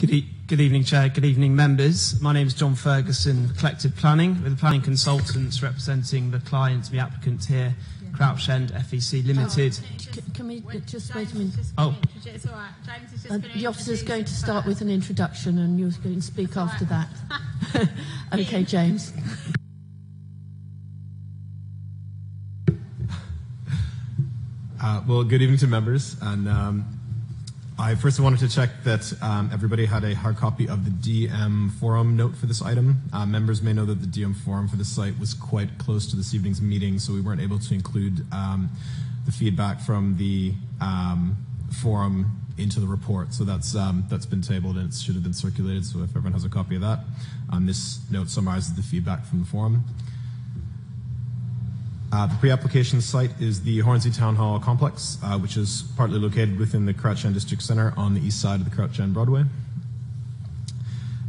Good, e- good evening, Chair. Good evening, members. My name is John Ferguson, Collective Planning, with the planning consultants representing the client, the applicant here, Crouch End FEC Limited. C- Can we just wait a minute? Oh. It's all right. James is just Uh, gonna The officer's introduce going to start with an introduction and you're going to speak after that. Okay, James. Uh, well, good evening to members. And um, I first wanted to check that um, everybody had a hard copy of the DM forum note for this item. Uh, members may know that the DM forum for this site was quite close to this evening's meeting, so we weren't able to include um, the feedback from the um, forum into the report. So that's that's been tabled and it should have been circulated. So if everyone has a copy of that, this note summarizes the feedback from the forum. Uh, the pre-application site is the Hornsey Town Hall complex, uh, which is partly located within the Crouch End District Center on the east side of the Crouch End Broadway.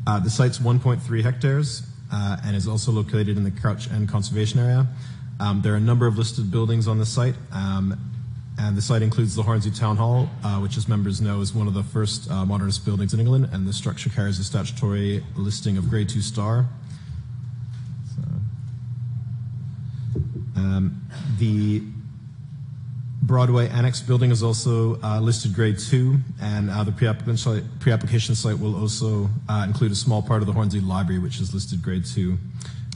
Uh, the site's 1.3 hectares and is also located in the Crouch End Conservation Area. Um, there are a number of listed buildings on the site, um, and the site includes the Hornsey Town Hall, which, as members know, is one of the first modernist buildings in England, and the structure carries a statutory listing of Grade 2 star. So, um, the Broadway Annex building is also uh, listed grade two, and uh, the pre-application site, will also uh, include a small part of the Hornsey Library, which is listed grade two.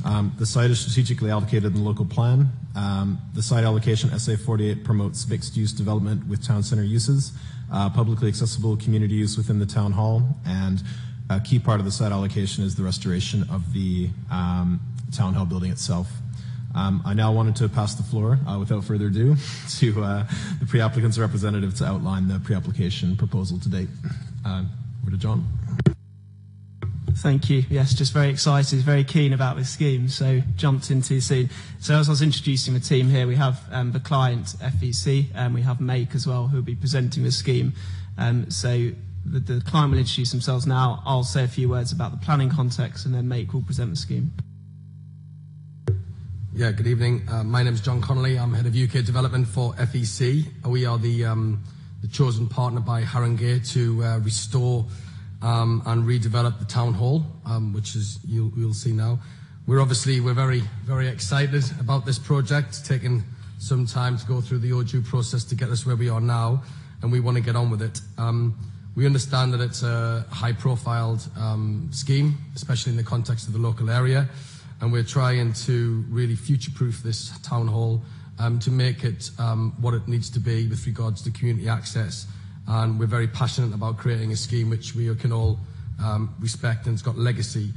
Um, the site is strategically allocated in the local plan. Um, the site allocation SA48 promotes mixed-use development with town center uses, publicly accessible community use within the town hall, and a key part of the site allocation is the restoration of the um, town hall building itself. Um, I now wanted to pass the floor, uh, without further ado, to uh, the pre-applicant's representative to outline the pre-application proposal to date. Uh, over to John. Thank you. Yes, just very excited, very keen about this scheme, so jumped in too soon. So as I was introducing the team here, we have um, the client, FEC, and we have Make as well, who will be presenting the scheme. Um, so the, the client will introduce themselves now. I'll say a few words about the planning context, and then Make will present the scheme. Yeah, good evening. Uh, my name is John Connolly. I'm head of UK development for FEC. We are the, um, the chosen partner by Haringey to uh, restore um, and redevelop the town hall, um, which is you'll, see now. We're obviously we're very very excited about this project. It's taken some time to go through the OJEU process to get us where we are now, and we want to get on with it. We understand that it's a high-profiled scheme, especially in the context of the local area and we're trying to really future-proof this town hall um, to make it um, what it needs to be with regards to community access. And we're very passionate about creating a scheme which we can all um, respect and it's got legacy.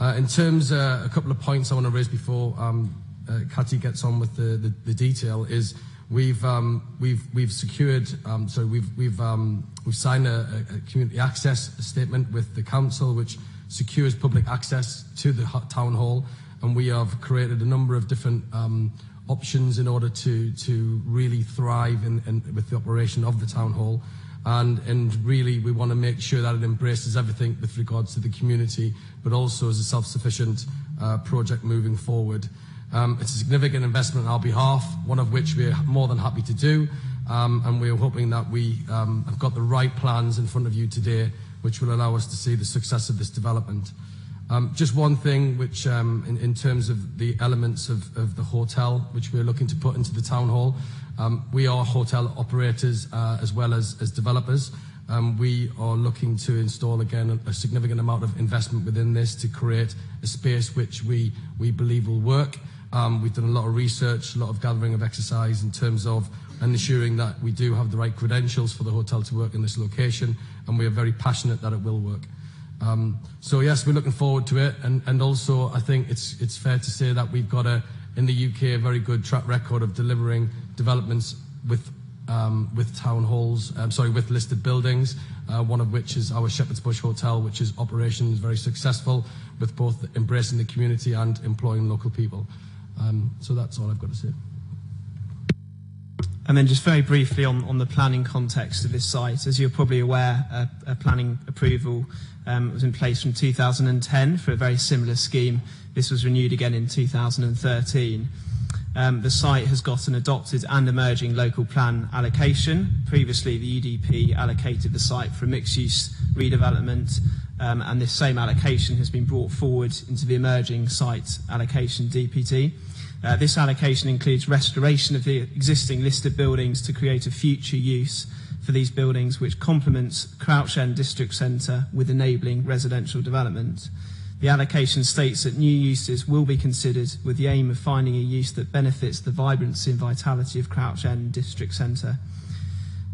Uh, in terms, uh, a couple of points I want to raise before um, uh, gets on with the, the, the detail is we've um, we've we've secured um, so we've we've um, we've signed a, a community access statement with the council which secures public access to the town hall, and we have created a number of different um, options in order to to really thrive in, in, with the operation of the town hall. And, and really, we want to make sure that it embraces everything with regards to the community, but also as a self-sufficient uh, project moving forward. Um, it's a significant investment on our behalf, one of which we're more than happy to do, um, and we're hoping that we um, have got the right plans in front of you today which will allow us to see the success of this development. Um, just one thing, which um, in, terms of the elements of, the hotel, which we're looking to put into the town hall, um, we are hotel operators uh, as well as, developers. We are looking to install again a, significant amount of investment within this to create a space which we, believe will work. We've done a lot of research, a lot of gathering of exercise in terms of ensuring that we do have the right credentials for the hotel to work in this location, and we are very passionate that it will work. Um, so yes, we're looking forward to it, and, also I think it's fair to say that we've got in the UK a very good track record of delivering developments with um, town halls, um, sorry, with listed buildings. Uh, one of which is our Shepherd's Bush Hotel, which is operation is very successful with both embracing the community and employing local people. So that's all I've got to say. And then just very briefly on, on the planning context of this site. As you're probably aware, a, a planning approval um, was in place from 2010 for a very similar scheme. This was renewed again in 2013. Um, the site has got an adopted and emerging local plan allocation. Previously, the UDP allocated the site for mixed-use redevelopment, um, and this same allocation has been brought forward into the emerging site allocation DPD. Uh, this allocation includes restoration of the existing listed buildings to create a future use for these buildings which complements Crouch End District Centre with enabling residential development. The allocation states that new uses will be considered with the aim of finding a use that benefits the vibrancy and vitality of Crouch End District Centre.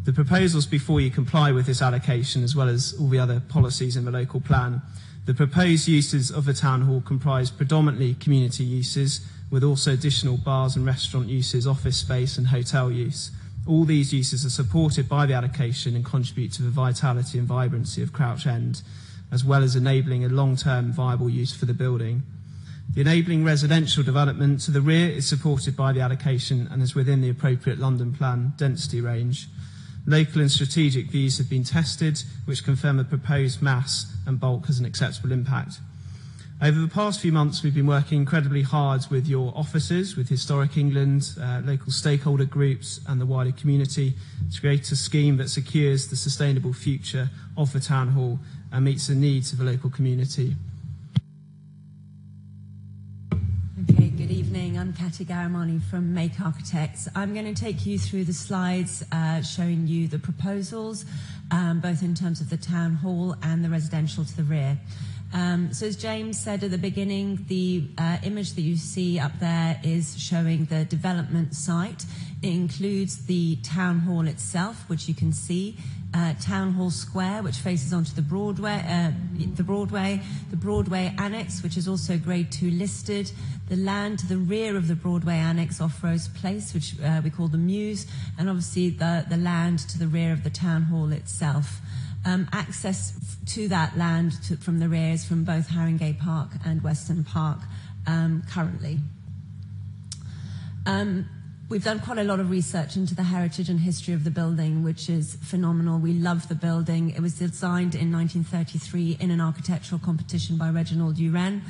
The proposals before you comply with this allocation, as well as all the other policies in the local plan. The proposed uses of the town hall comprise predominantly community uses, with also additional bars and restaurant uses, office space, and hotel use. All these uses are supported by the allocation and contribute to the vitality and vibrancy of Crouch End as well as enabling a long-term viable use for the building. The enabling residential development to the rear is supported by the allocation and is within the appropriate London Plan density range. Local and strategic views have been tested, which confirm the proposed mass and bulk has an acceptable impact. Over the past few months, we've been working incredibly hard with your offices, with Historic England, uh, local stakeholder groups, and the wider community to create a scheme that secures the sustainable future of the Town Hall and meets the needs of the local community. Okay, good evening. I'm Katy Garamani from Make Architects. I'm going to take you through the slides uh, showing you the proposals, um, both in terms of the town hall and the residential to the rear. Um, so as James said at the beginning, the uh, image that you see up there is showing the development site. It includes the town hall itself, which you can see uh, Town Hall Square, which faces onto the Broadway, uh, the Broadway, the Broadway Annex, which is also Grade Two listed, the land to the rear of the Broadway Annex off Rose Place, which we call the Mews, and obviously the land to the rear of the Town Hall itself. Um, access to that land to, from the rear is from both Haringey Park and Weston Park um, currently. Um, We've done quite a lot of research into the heritage and history of the building, which is phenomenal. We love the building. It was designed in 1933 in an architectural competition by Reginald Uren.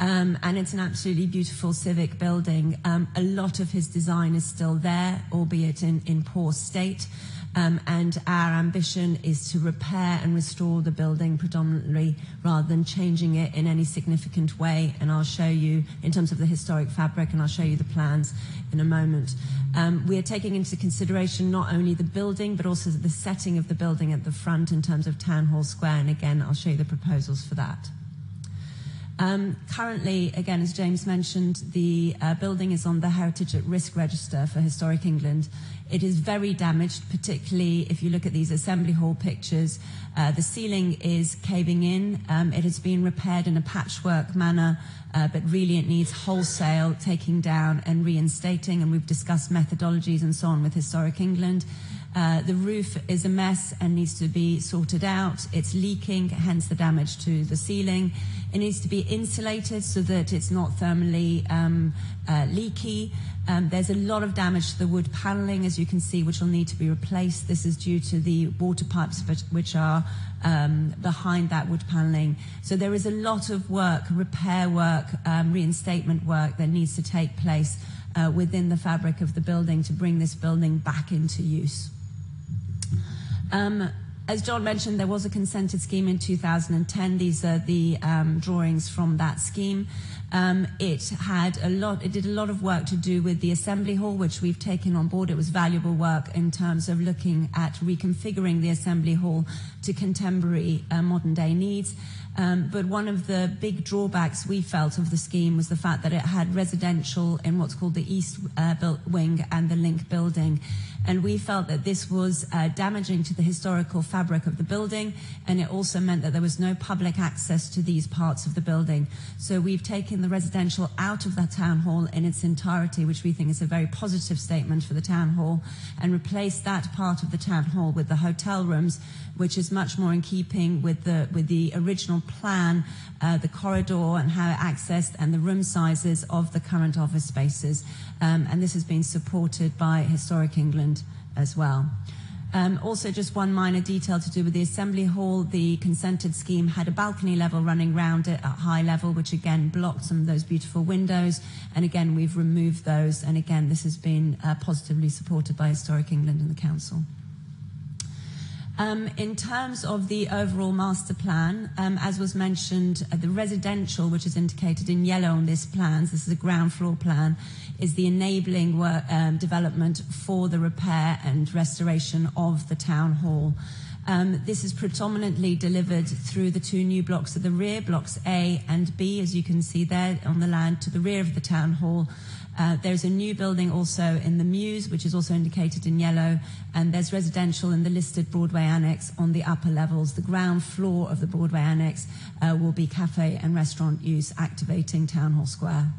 Um, and it's an absolutely beautiful civic building. Um, a lot of his design is still there, albeit in, in poor state. Um, and our ambition is to repair and restore the building predominantly rather than changing it in any significant way. And I'll show you in terms of the historic fabric, and I'll show you the plans in a moment. Um, we are taking into consideration not only the building, but also the setting of the building at the front in terms of Town Hall Square. And again, I'll show you the proposals for that. Um, currently, again, as James mentioned, the uh, building is on the Heritage at Risk Register for Historic England. It is very damaged, particularly if you look at these assembly hall pictures. Uh, the ceiling is caving in. Um, it has been repaired in a patchwork manner, uh, but really it needs wholesale taking down and reinstating. And we've discussed methodologies and so on with Historic England. Uh, the roof is a mess and needs to be sorted out. It's leaking, hence the damage to the ceiling. It needs to be insulated so that it's not thermally um, uh, leaky. Um, there's a lot of damage to the wood paneling, as you can see, which will need to be replaced. This is due to the water pipes which are um, behind that wood paneling. So there is a lot of work, repair work, um, reinstatement work that needs to take place uh, within the fabric of the building to bring this building back into use. Um, as John mentioned, there was a consented scheme in 2010. These are the um, drawings from that scheme. Um, it had a lot. It did a lot of work to do with the assembly hall, which we've taken on board. It was valuable work in terms of looking at reconfiguring the assembly hall to contemporary uh, modern day needs. Um, but one of the big drawbacks we felt of the scheme was the fact that it had residential in what's called the east uh, wing and the link building. And we felt that this was uh, damaging to the historical fabric of the building, and it also meant that there was no public access to these parts of the building. So we've taken the residential out of the town hall in its entirety, which we think is a very positive statement for the town hall, and replaced that part of the town hall with the hotel rooms, which is much more in keeping with the with the original plan, uh, the corridor and how it accessed, and the room sizes of the current office spaces. Um, and this has been supported by Historic England as well. Um, also, just one minor detail to do with the Assembly Hall. The consented scheme had a balcony level running round it at high level, which again blocked some of those beautiful windows. And again, we've removed those. And again, this has been uh, positively supported by Historic England and the Council. Um, in terms of the overall master plan, um, as was mentioned, uh, the residential, which is indicated in yellow on this plan, this is a ground floor plan, is the enabling work, um, development for the repair and restoration of the town hall. Um, this is predominantly delivered through the two new blocks at the rear, blocks A and B, as you can see there on the land to the rear of the town hall. Uh, there's a new building also in the Mews, which is also indicated in yellow, and there's residential in the listed Broadway Annex on the upper levels. The ground floor of the Broadway Annex uh, will be cafe and restaurant use, activating Town Hall Square.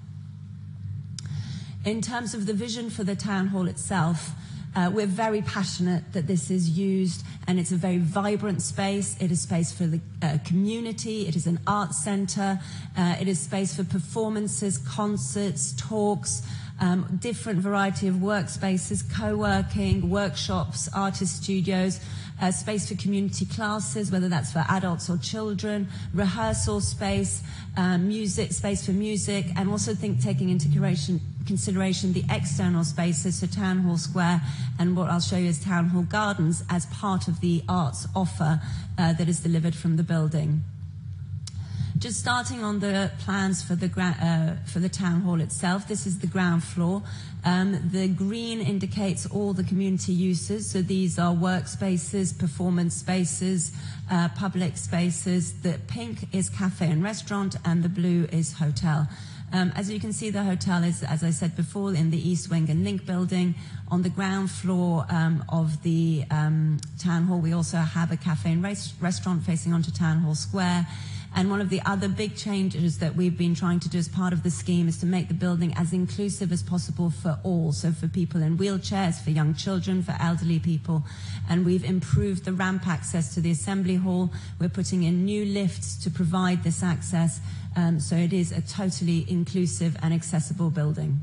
In terms of the vision for the Town Hall itself, uh, we're very passionate that this is used and it's a very vibrant space. It is space for the uh, community. It is an art centre. Uh, it is space for performances, concerts, talks, um, different variety of workspaces, co-working, workshops, artist studios, uh, space for community classes, whether that's for adults or children, rehearsal space, um, music space for music, and also think taking into consideration consideration the external spaces, so Town Hall Square and what I'll show you is Town Hall Gardens as part of the arts offer uh, that is delivered from the building. Just starting on the plans for the, uh, for the town hall itself, this is the ground floor. Um, the green indicates all the community uses, so these are workspaces, performance spaces, uh, public spaces. The pink is cafe and restaurant, and the blue is hotel. Um, as you can see, the hotel is, as I said before, in the East Wing and Link building. On the ground floor um, of the um, town hall, we also have a cafe and res- restaurant facing onto Town Hall Square. And one of the other big changes that we've been trying to do as part of the scheme is to make the building as inclusive as possible for all. So for people in wheelchairs, for young children, for elderly people. And we've improved the ramp access to the assembly hall. We're putting in new lifts to provide this access. Um, so it is a totally inclusive and accessible building.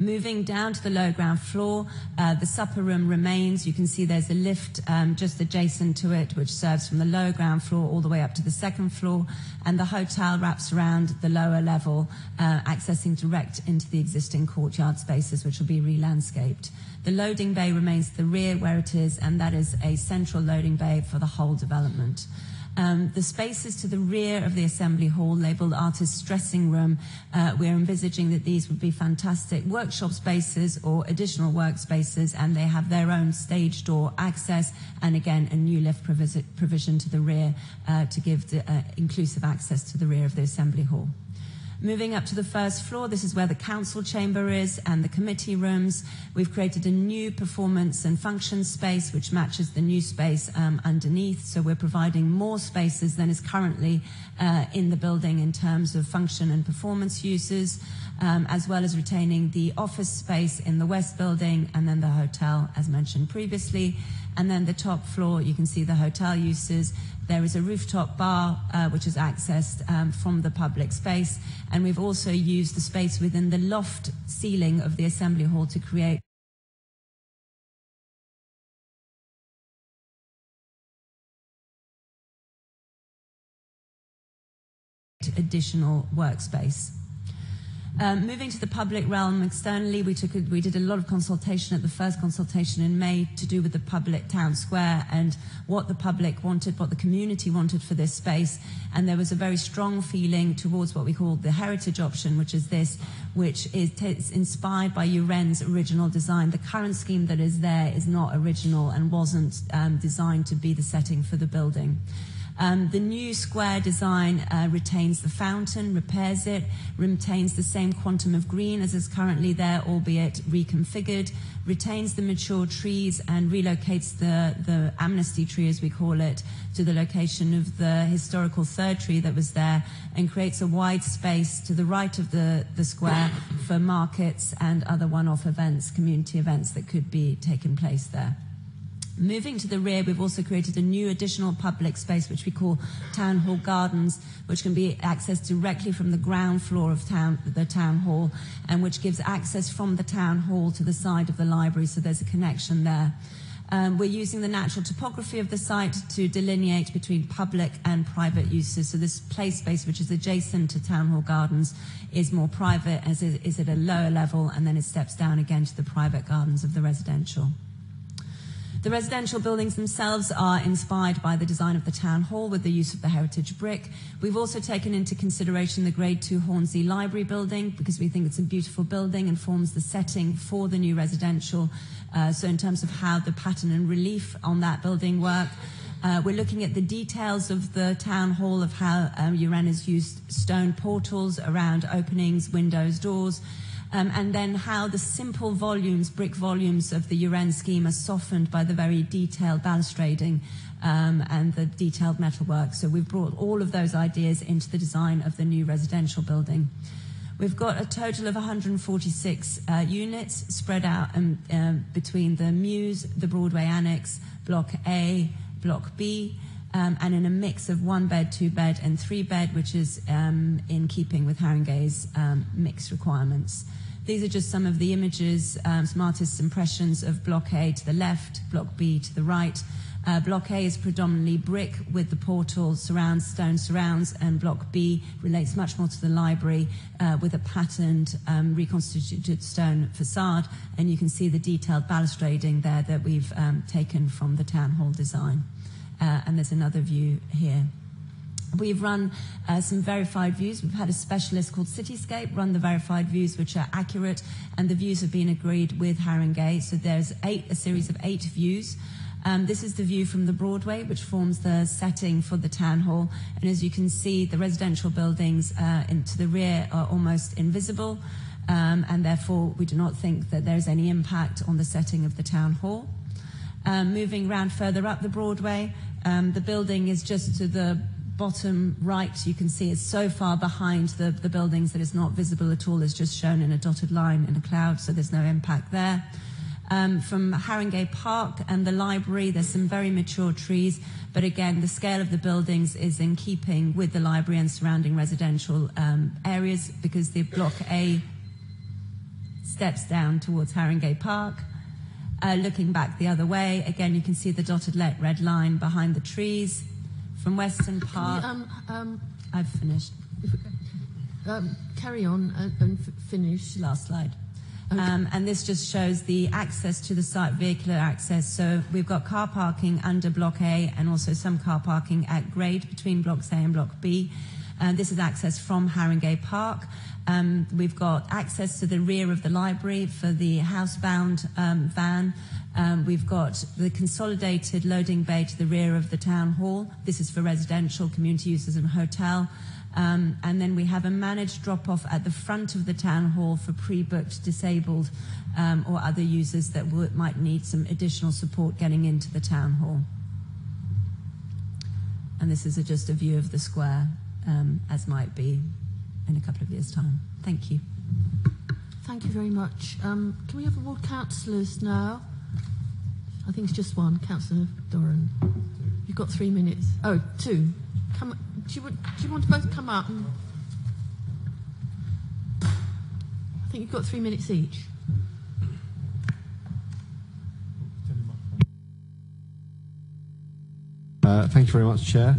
Moving down to the lower ground floor, uh, the supper room remains. You can see there's a lift um, just adjacent to it, which serves from the lower ground floor all the way up to the second floor. And the hotel wraps around the lower level, uh, accessing direct into the existing courtyard spaces, which will be re-landscaped. The loading bay remains the rear where it is, and that is a central loading bay for the whole development. Um, the spaces to the rear of the assembly hall, labelled artist's dressing room, uh, we're envisaging that these would be fantastic workshop spaces or additional workspaces, and they have their own stage door access, and again, a new lift provision to the rear uh, to give the, uh, inclusive access to the rear of the assembly hall. Moving up to the first floor, this is where the council chamber is and the committee rooms. We've created a new performance and function space which matches the new space um, underneath. So we're providing more spaces than is currently uh, in the building in terms of function and performance uses, um, as well as retaining the office space in the west building and then the hotel, as mentioned previously. And then the top floor, you can see the hotel uses there is a rooftop bar uh, which is accessed um, from the public space, and we've also used the space within the loft ceiling of the assembly hall to create additional workspace. Um, moving to the public realm externally, we, took a, we did a lot of consultation at the first consultation in May to do with the public town square and what the public wanted, what the community wanted for this space. And there was a very strong feeling towards what we call the heritage option, which is this, which is inspired by UREN's original design. The current scheme that is there is not original and wasn't um, designed to be the setting for the building. Um, the new square design uh, retains the fountain, repairs it, retains the same quantum of green as is currently there, albeit reconfigured, retains the mature trees and relocates the, the amnesty tree, as we call it, to the location of the historical third tree that was there and creates a wide space to the right of the, the square for markets and other one-off events, community events that could be taking place there. Moving to the rear, we've also created a new additional public space, which we call Town Hall Gardens, which can be accessed directly from the ground floor of town, the town hall, and which gives access from the town hall to the side of the library, so there's a connection there. Um, we're using the natural topography of the site to delineate between public and private uses. So this play space, which is adjacent to Town Hall Gardens, is more private, as it is at a lower level, and then it steps down again to the private gardens of the residential. The residential buildings themselves are inspired by the design of the town hall with the use of the heritage brick. We've also taken into consideration the Grade 2 Hornsey Library building because we think it's a beautiful building and forms the setting for the new residential. Uh, so in terms of how the pattern and relief on that building work, uh, we're looking at the details of the town hall of how um, used stone portals around openings, windows, doors, um, and then how the simple volumes, brick volumes of the Uren scheme are softened by the very detailed balustrading um, and the detailed metalwork. So we've brought all of those ideas into the design of the new residential building. We've got a total of 146 uh, units spread out um, uh, between the Mews, the Broadway Annex, Block A, Block B, um, and in a mix of one bed, two bed, and three bed, which is um, in keeping with Haringey's um, mix requirements. These are just some of the images, um, some artists' impressions of Block A to the left, Block B to the right. Uh, block A is predominantly brick with the portal surrounds, stone surrounds, and Block B relates much more to the library uh, with a patterned um, reconstituted stone facade. And you can see the detailed balustrading there that we've um, taken from the town hall design. Uh, and there's another view here. We've run uh, some verified views. We've had a specialist called Cityscape run the verified views, which are accurate, and the views have been agreed with Haringey. So there's eight, a series of eight views. Um, this is the view from the Broadway, which forms the setting for the town hall. And as you can see, the residential buildings uh, into the rear are almost invisible, um, and therefore we do not think that there's any impact on the setting of the town hall. Um, moving around further up the Broadway, um, the building is just to the bottom right, you can see it's so far behind the, the buildings that it's not visible at all. It's just shown in a dotted line in a cloud, so there's no impact there. Um, from Haringey Park and the library, there's some very mature trees, but again, the scale of the buildings is in keeping with the library and surrounding residential um, areas because the Block A steps down towards Haringey Park. Uh, looking back the other way, again, you can see the dotted red line behind the trees from Weston Park. Um, um, I've finished. Um, carry on and, and finish. Last slide. Okay. Um, and this just shows the access to the site, vehicular access. So we've got car parking under Block A and also some car parking at grade between Blocks A and Block B. Uh, this is access from Haringey Park. Um, we've got access to the rear of the library for the housebound um, van. Um, we've got the consolidated loading bay to the rear of the town hall. This is for residential, community uses, and hotel. Um, and then we have a managed drop off at the front of the town hall for pre booked disabled um, or other users that w- might need some additional support getting into the town hall. And this is a, just a view of the square um, as might be in a couple of years' time. Thank you. Thank you very much. Um, can we have the ward councillors now? I think it's just one. Councillor Doron. You've got three minutes. Oh, two. Come. Do you, do you want to both come up? And... I think you've got three minutes each. Uh, thank you very much, Chair.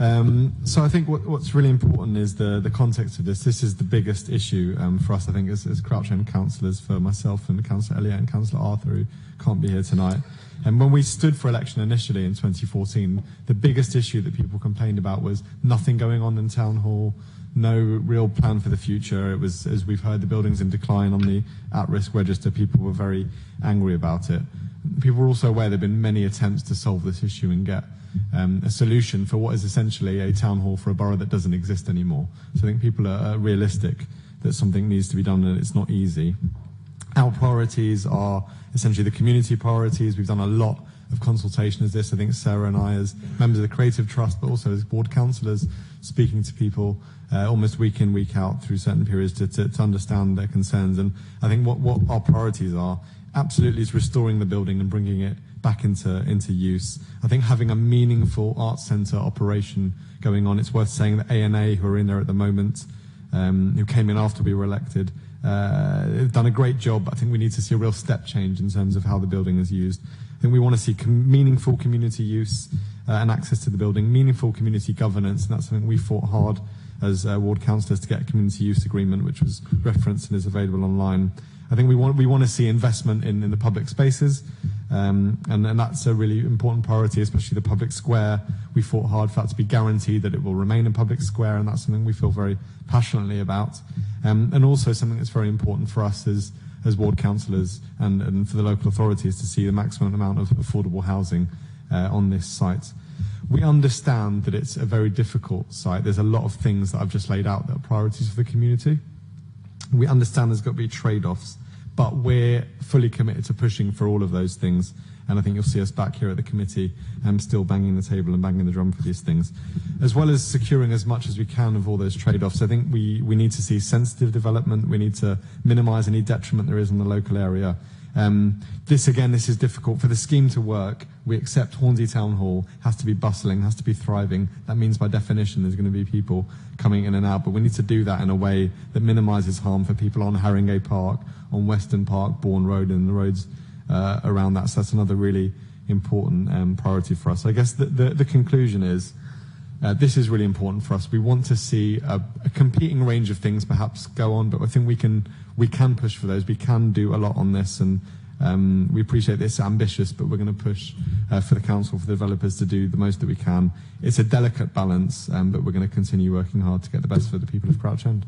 Um, so I think what, what's really important is the, the context of this. This is the biggest issue um, for us, I think, as, as Crouch End councillors, for myself and Councillor Elliott and Councillor Arthur, who can't be here tonight. And when we stood for election initially in 2014, the biggest issue that people complained about was nothing going on in Town Hall, no real plan for the future. It was, as we've heard, the buildings in decline on the at-risk register. People were very angry about it. People were also aware there have been many attempts to solve this issue and get um, a solution for what is essentially a town hall for a borough that doesn't exist anymore. So I think people are, are realistic that something needs to be done and it's not easy. Our priorities are essentially the community priorities. We've done a lot of consultation as this. I think Sarah and I, as members of the Creative Trust, but also as board councillors, speaking to people uh, almost week in, week out through certain periods to, to, to understand their concerns. And I think what, what our priorities are absolutely is restoring the building and bringing it back into, into use. I think having a meaningful arts centre operation going on, it's worth saying that A&A, who are in there at the moment, um, who came in after we were elected, uh, done a great job. I think we need to see a real step change in terms of how the building is used. I think we want to see com- meaningful community use uh, and access to the building, meaningful community governance, and that's something we fought hard as uh, ward councillors to get a community use agreement, which was referenced and is available online. I think we want we want to see investment in, in the public spaces, um, and, and that's a really important priority, especially the public square. We fought hard for that to be guaranteed that it will remain a public square, and that's something we feel very passionately about. Um, and also something that's very important for us as as ward councillors and, and for the local authorities to see the maximum amount of affordable housing uh, on this site. We understand that it's a very difficult site. There's a lot of things that I've just laid out that are priorities for the community. We understand there's got to be trade-offs, but we're fully committed to pushing for all of those things. And I think you'll see us back here at the committee um, still banging the table and banging the drum for these things, as well as securing as much as we can of all those trade-offs. I think we, need to see sensitive development. We need to minimise any detriment there is in the local area. Um, this again, this is difficult for the scheme to work. We accept Hornsey Town Hall has to be bustling, has to be thriving. That means by definition there's going to be people coming in and out, but we need to do that in a way that minimises harm for people on Haringey Park, on Weston Park, Bourne Road, and the roads uh, around that. So that's another really important um, priority for us. I guess the, the, the conclusion is. Uh, this is really important for us. We want to see a, a, competing range of things perhaps go on, but I think we can we can push for those. We can do a lot on this, and um, we appreciate this ambitious, but we're going to push uh, for the council, for the developers to do the most that we can. It's a delicate balance, um, but we're going to continue working hard to get the best for the people of Crouch End.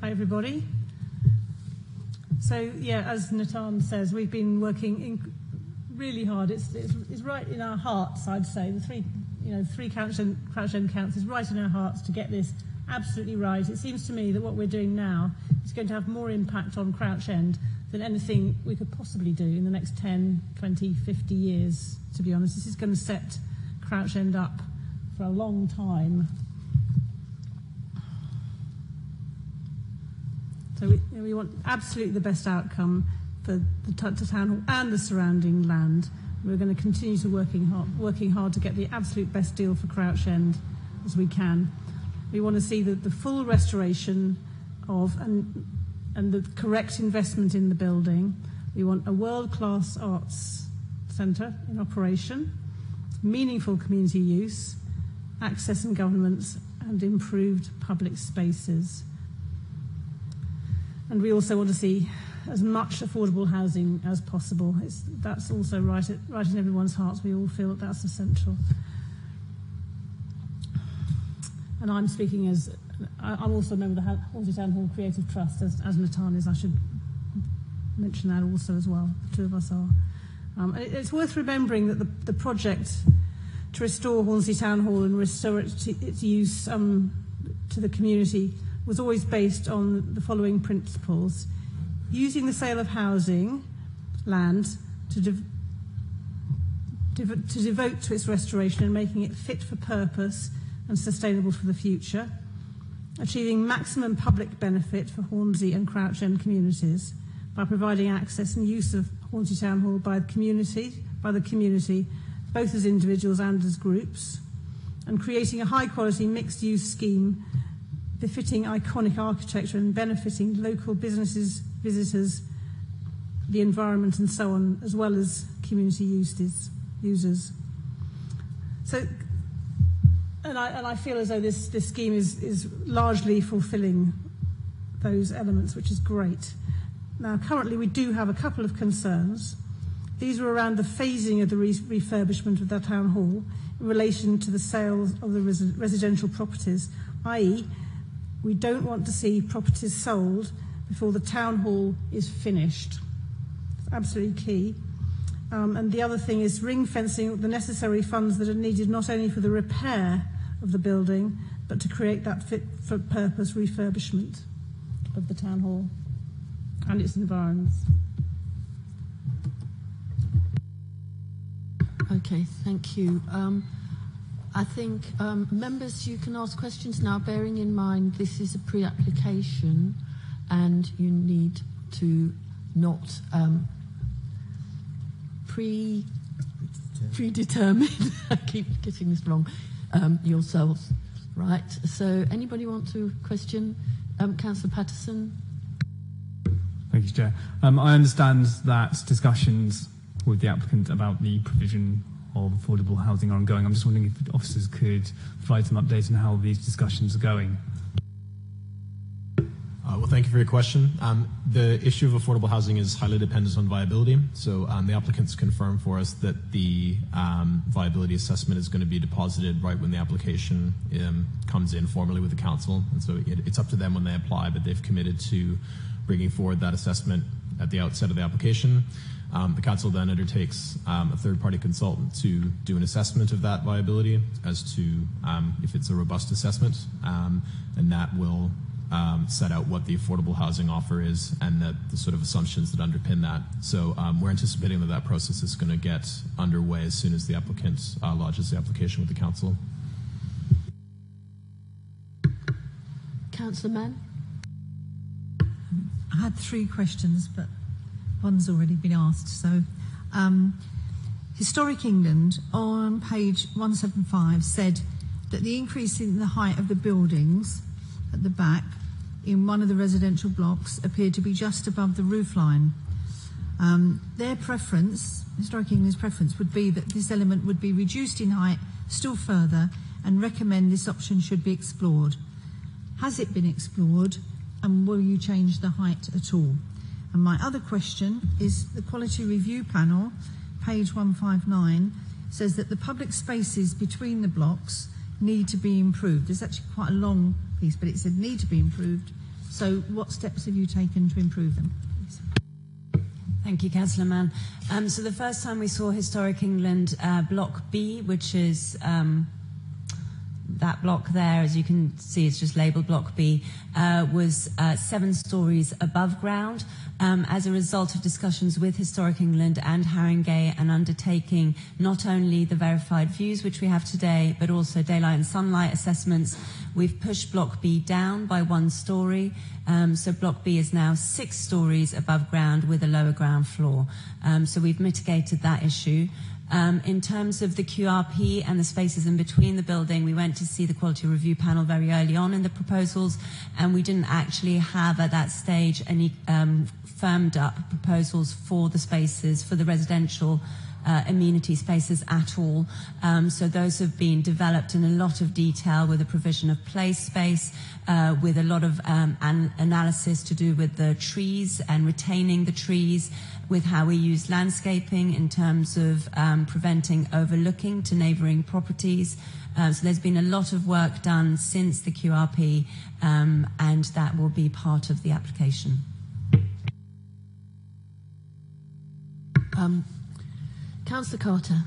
Hi, everybody. So, yeah, as Natan says, we've been working in really hard. It's, it's, it's, right in our hearts, I'd say. The three, you know, three Crouch End, Crouch End counts is right in our hearts to get this absolutely right. It seems to me that what we're doing now is going to have more impact on Crouch End than anything we could possibly do in the next 10, 20, 50 years, to be honest. This is going to set Crouch End up for a long time. So we, you know, we want absolutely the best outcome for the town hall and the surrounding land. We're going to continue to working hard, working hard to get the absolute best deal for Crouch End as we can. We want to see the, the full restoration of and, and the correct investment in the building. We want a world class arts centre in operation, meaningful community use, access and governance, and improved public spaces. And we also want to see as much affordable housing as possible. It's, that's also right, at, right in everyone's hearts. We all feel that that's essential. And I'm speaking as I'm also a member of the Hornsey Town Hall Creative Trust, as, as Natan is. I should mention that also as well. The two of us are. Um, it's worth remembering that the, the project to restore Hornsey Town Hall and restore it to, its use um, to the community was always based on the following principles using the sale of housing land to, de- to devote to its restoration and making it fit for purpose and sustainable for the future, achieving maximum public benefit for Hornsey and Crouch End communities by providing access and use of Hornsey Town Hall by the community, by the community, both as individuals and as groups, and creating a high quality mixed use scheme befitting iconic architecture and benefiting local businesses, visitors, the environment, and so on, as well as community users. So and I, and I feel as though this, this scheme is, is largely fulfilling those elements, which is great. Now, currently, we do have a couple of concerns. These were around the phasing of the re- refurbishment of the town hall in relation to the sales of the res- residential properties, i.e., we don't want to see properties sold before the town hall is finished. It's absolutely key. Um, and the other thing is ring fencing the necessary funds that are needed not only for the repair of the building, but to create that fit for purpose refurbishment of the town hall and its environs. Okay, thank you. Um, I think um, members, you can ask questions now, bearing in mind this is a pre application and you need to not um, pre predetermine. I keep getting this wrong. Um, yourselves, right? So, anybody want to question um, Councillor Patterson? Thank you, Chair. Um, I understand that discussions with the applicant about the provision of affordable housing are ongoing. I'm just wondering if officers could provide some updates on how these discussions are going. Uh, well, thank you for your question. Um, the issue of affordable housing is highly dependent on viability. So um, the applicants confirm for us that the um, viability assessment is going to be deposited right when the application comes in formally with the council. And so it's up to them when they apply, but they've committed to bringing forward that assessment at the outset of the application. The council then undertakes a third-party consultant to do an assessment of that viability as to if it's a robust assessment, and that will set out what the affordable housing offer is and the, the sort of assumptions that underpin that. So um, we're anticipating that that process is going to get underway as soon as the applicant uh, lodges the application with the council. Councillor Mann? I had three questions, but one's already been asked. So, um, Historic England on page 175 said that the increase in the height of the buildings at the back in one of the residential blocks appeared to be just above the roofline. Um, their preference, Historic England's preference, would be that this element would be reduced in height still further and recommend this option should be explored. Has it been explored and will you change the height at all? And my other question is the quality review panel, page 159, says that the public spaces between the blocks need to be improved. There's actually quite a long piece, but it said need to be improved. So, what steps have you taken to improve them? Thank you, Councillor Mann. Um, so, the first time we saw Historic England uh, Block B, which is um, that block there, as you can see, it's just labelled Block B, uh, was uh, seven stories above ground. Um, as a result of discussions with Historic England and Haringey and undertaking not only the verified views which we have today, but also daylight and sunlight assessments, we've pushed Block B down by one story. Um, so Block B is now six stories above ground with a lower ground floor. Um, so we've mitigated that issue. Um, in terms of the QRP and the spaces in between the building, we went to see the quality review panel very early on in the proposals, and we didn't actually have at that stage any um, firmed up proposals for the spaces for the residential uh, amenity spaces at all. Um, so those have been developed in a lot of detail with the provision of play space, uh, with a lot of um, an analysis to do with the trees and retaining the trees, with how we use landscaping in terms of um, preventing overlooking to neighbouring properties. Uh, so there's been a lot of work done since the QRP, um, and that will be part of the application. Um, Councillor Carter.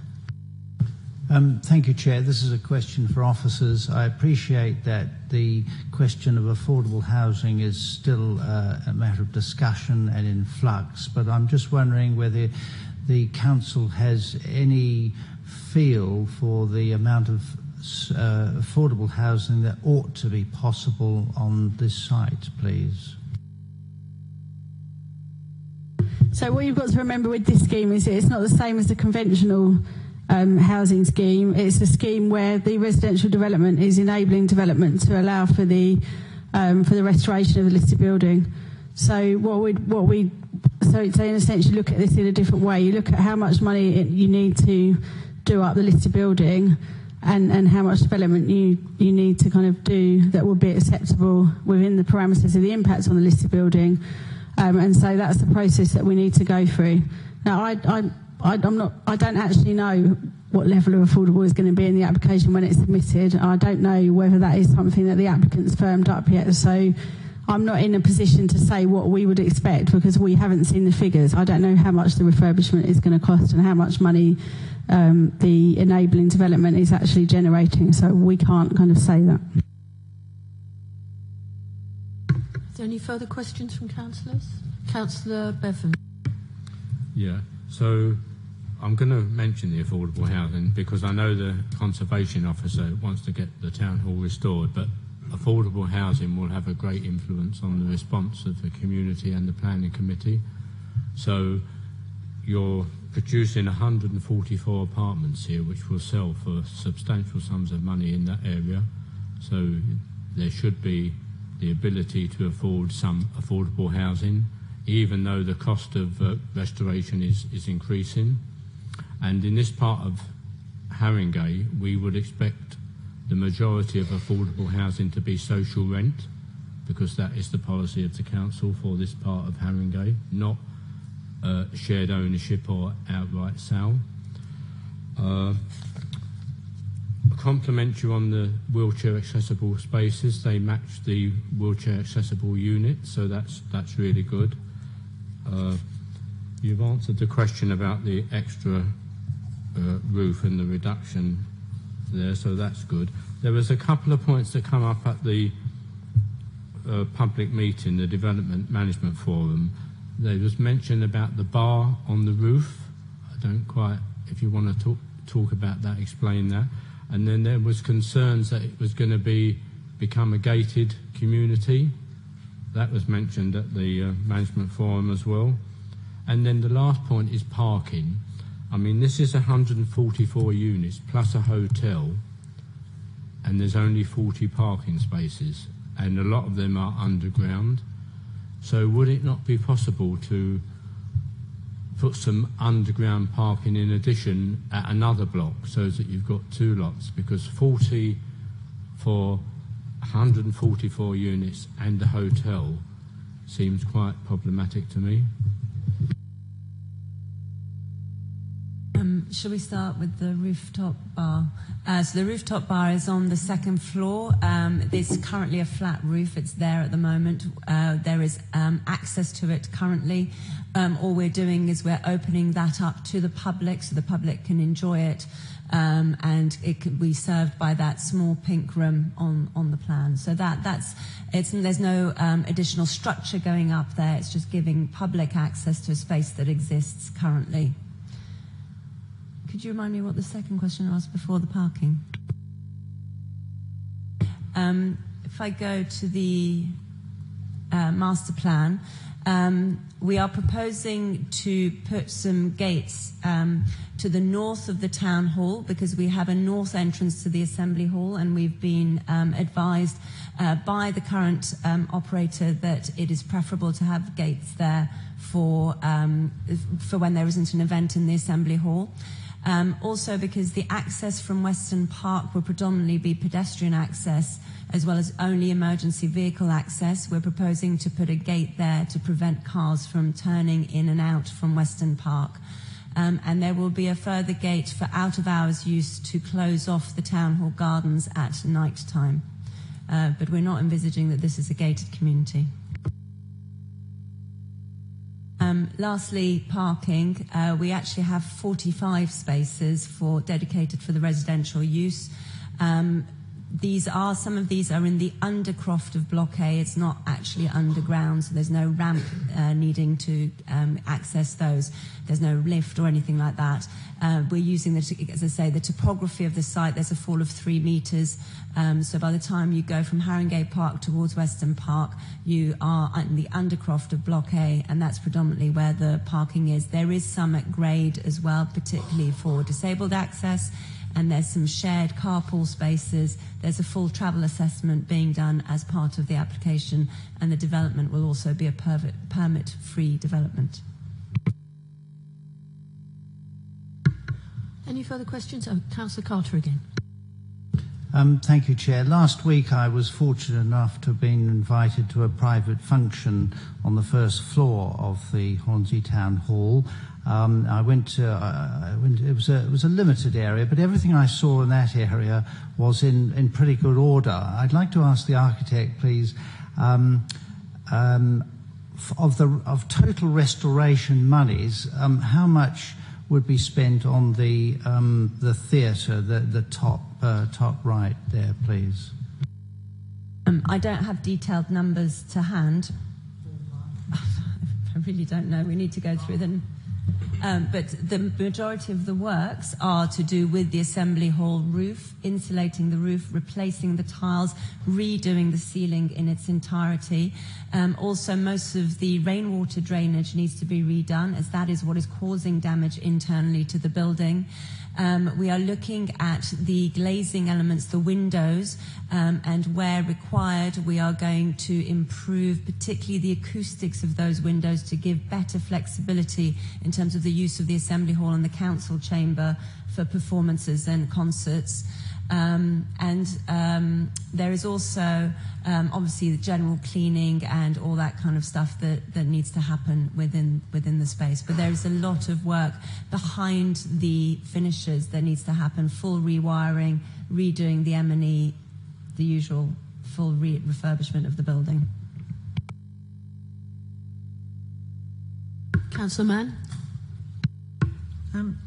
Um, thank you, Chair. This is a question for officers. I appreciate that the question of affordable housing is still uh, a matter of discussion and in flux, but I'm just wondering whether the Council has any feel for the amount of uh, affordable housing that ought to be possible on this site, please. So what you've got to remember with this scheme is it's not the same as the conventional um, housing scheme. It's a scheme where the residential development is enabling development to allow for the um, for the restoration of the listed building. So what we what we so, so in a sense you look at this in a different way. You look at how much money it, you need to do up the listed building. And, and how much development you, you need to kind of do that will be acceptable within the parameters of the impact on the listed building. Um, and so that's the process that we need to go through. Now, I, I, I, I'm not, I don't actually know what level of affordable is going to be in the application when it's submitted. I don't know whether that is something that the applicant's firmed up yet. So I'm not in a position to say what we would expect because we haven't seen the figures. I don't know how much the refurbishment is going to cost and how much money um, the enabling development is actually generating. So we can't kind of say that. Is any further questions from councillors? Councillor Bevan. Yeah, so I'm going to mention the affordable housing because I know the conservation officer wants to get the town hall restored, but affordable housing will have a great influence on the response of the community and the planning committee. So you're producing 144 apartments here, which will sell for substantial sums of money in that area. So there should be the ability to afford some affordable housing even though the cost of uh, restoration is, is increasing. And in this part of Haringey, we would expect the majority of affordable housing to be social rent, because that is the policy of the council for this part of Haringey, not uh, shared ownership or outright sale. Uh, compliment you on the wheelchair accessible spaces. They match the wheelchair accessible unit, so that's that's really good. Uh, you've answered the question about the extra uh, roof and the reduction there, so that's good. There was a couple of points that come up at the uh, public meeting, the Development Management Forum. There was mention about the bar on the roof. I don't quite, if you want to talk, talk about that, explain that. And then there was concerns that it was going to be become a gated community. That was mentioned at the uh, management forum as well. And then the last point is parking. I mean, this is 144 units plus a hotel, and there's only 40 parking spaces, and a lot of them are underground. So, would it not be possible to put some underground parking in addition at another block so that you've got two lots? Because 40 for 144 units and a hotel seems quite problematic to me. Um, shall we start with the rooftop bar? Uh, so the rooftop bar is on the second floor. Um, there's currently a flat roof. It's there at the moment. Uh, there is um, access to it currently. Um, all we're doing is we're opening that up to the public so the public can enjoy it. Um, and it can be served by that small pink room on, on the plan. So that that's it's there's no um, additional structure going up there. It's just giving public access to a space that exists currently. Could you remind me what the second question was before the parking? Um, if I go to the uh, master plan, um, we are proposing to put some gates um, to the north of the town hall because we have a north entrance to the assembly hall, and we've been advised uh, by the current operator that it is preferable to have gates there for for when there isn't an event in the assembly hall. Um, also, because the access from Weston Park will predominantly be pedestrian access as well as only emergency vehicle access. We're proposing to put a gate there to prevent cars from turning in and out from Weston Park. Um, and there will be a further gate for out of hours use to close off the town hall gardens at night time. Uh, but we're not envisaging that this is a gated community. Um, lastly, parking. Uh, we actually have 45 spaces for dedicated for the residential use. These are some of these are in the undercroft of Block A. It's not actually underground, so there's no ramp uh, needing to um, access those. There's no lift or anything like that. Uh, we're using the, as I say, the topography of the site. There's a fall of three meters, um, so by the time you go from Haringey Park towards Weston Park, you are in the undercroft of Block A, and that's predominantly where the parking is. There is some at grade as well, particularly for disabled access and there's some shared carpool spaces. There's a full travel assessment being done as part of the application, and the development will also be a permit free development. Any further questions? Oh, Councillor Carter again. Um, thank you, Chair. Last week I was fortunate enough to have been invited to a private function on the first floor of the Hornsey Town Hall. Um, I went, uh, I went it, was a, it was a limited area, but everything I saw in that area was in, in pretty good order. I'd like to ask the architect, please, um, um, of, the, of total restoration monies, um, how much would be spent on the, um, the theatre, the, the top uh, top right there, please? Um, I don't have detailed numbers to hand. I really don't know. We need to go through them. Um, but the majority of the works are to do with the assembly hall roof, insulating the roof, replacing the tiles, redoing the ceiling in its entirety. Um, also, most of the rainwater drainage needs to be redone, as that is what is causing damage internally to the building. Um, we are looking at the glazing elements, the windows, um, and where required, we are going to improve particularly the acoustics of those windows to give better flexibility in terms of the use of the assembly hall and the council chamber for performances and concerts. Um, and um, there is also um, obviously the general cleaning and all that kind of stuff that, that needs to happen within within the space. But there is a lot of work behind the finishes that needs to happen: full rewiring, redoing the M&E, the usual full re- refurbishment of the building. Councillor Mann? Um,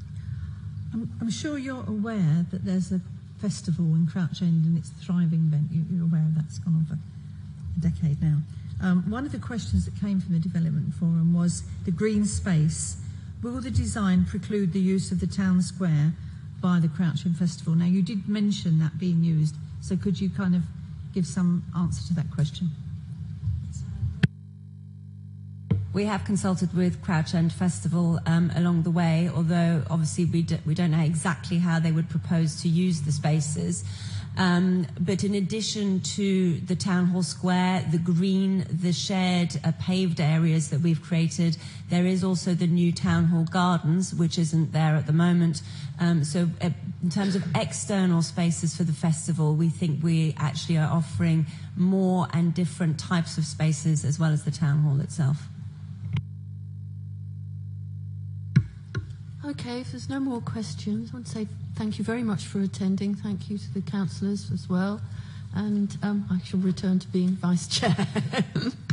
I'm, I'm sure you're aware that there's a festival in Crouch End and it's thriving event. You, you're aware of that's gone on for a decade now. Um, one of the questions that came from the Development Forum was the green space. Will the design preclude the use of the town square by the Crouch End Festival? Now, you did mention that being used, so could you kind of give some answer to that question? We have consulted with Crouch End Festival um, along the way, although obviously we, do, we don't know exactly how they would propose to use the spaces. Um, but in addition to the town hall square, the green, the shared uh, paved areas that we've created, there is also the new town hall gardens, which isn't there at the moment. Um, so, uh, in terms of external spaces for the festival, we think we actually are offering more and different types of spaces as well as the town hall itself. Okay, if there's no more questions, I want to say thank you very much for attending. Thank you to the councillors as well. And um, I shall return to being vice chair.